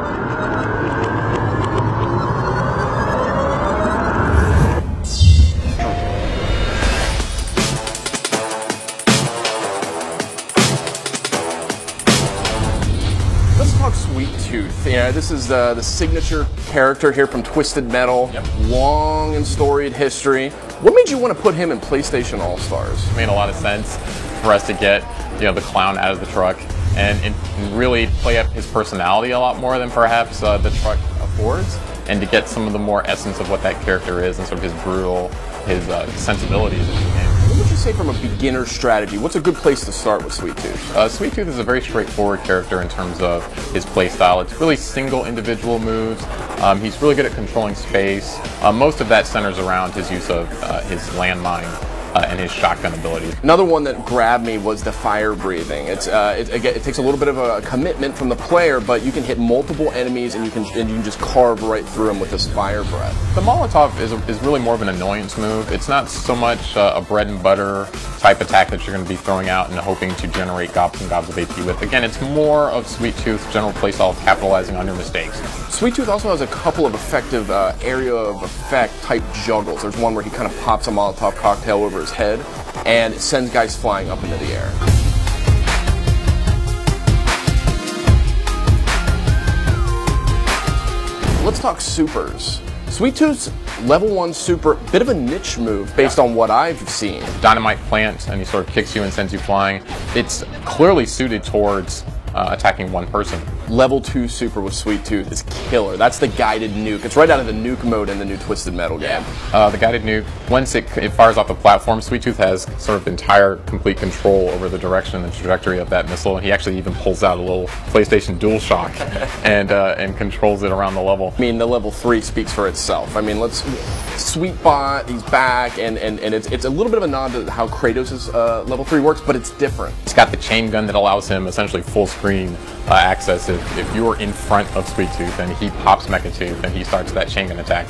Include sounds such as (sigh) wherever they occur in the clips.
Let's talk Sweet Tooth. Yeah, this is the, the signature character here from Twisted Metal. Yep. Long and storied history. What made you want to put him in PlayStation All Stars? made a lot of sense for us to get you know the clown out of the truck and, and really play up his personality a lot more than perhaps uh, the truck affords, and to get some of the more essence of what that character is and sort of his brutal, his uh, sensibilities in the game. What would you say from a beginner strategy? What's a good place to start with Sweet Tooth? Uh, Sweet Tooth is a very straightforward character in terms of his play style. It's really single individual moves. Um, he's really good at controlling space. Uh, most of that centers around his use of uh, his landmine uh, and his shotgun abilities. Another one that grabbed me was the fire breathing. It's uh, it, again, it takes a little bit of a commitment from the player, but you can hit multiple enemies and you can and you can just carve right through them with this fire breath. The Molotov is, is really more of an annoyance move. It's not so much uh, a bread and butter type attack that you're going to be throwing out and hoping to generate gobs and gobs of AP with. Again, it's more of Sweet Tooth's general playstyle of capitalizing on your mistakes. Sweet Tooth also has a couple of effective uh, area of effect type juggles. There's one where he kind of pops a Molotov cocktail over his head and sends guys flying up into the air. Let's talk supers. Sweet Tooth's level one super, bit of a niche move based Yeah. on what I've seen. Dynamite plant, and he sort of kicks you and sends you flying. It's clearly suited towards uh, attacking one person. Level two super with Sweet Tooth is killer. That's the guided nuke. It's right out of the nuke mode in the new Twisted Metal game. Uh, the guided nuke, once it, it fires off the platform, Sweet Tooth has sort of entire complete control over the direction and the trajectory of that missile. He actually even pulls out a little PlayStation DualShock (laughs) and uh, and controls it around the level. I mean, the level three speaks for itself. I mean, let's Sweet Bot, he's back, and, and, and it's, it's a little bit of a nod to how Kratos' uh, level three works, but it's different. It's got the chain gun that allows him essentially full screen uh, access if, if you're in front of Sweet Tooth and he pops Mecha Tooth and he starts that chain gun attack.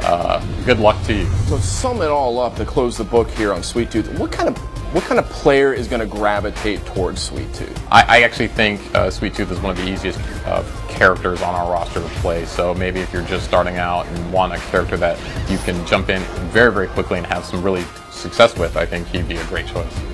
Uh, good luck to you. So sum it all up to close the book here on Sweet Tooth. What kind of what kind of player is going to gravitate towards Sweet Tooth? I, I actually think uh, Sweet Tooth is one of the easiest uh, characters on our roster to play. So maybe if you're just starting out and want a character that you can jump in very, very quickly and have some really success with, I think he'd be a great choice.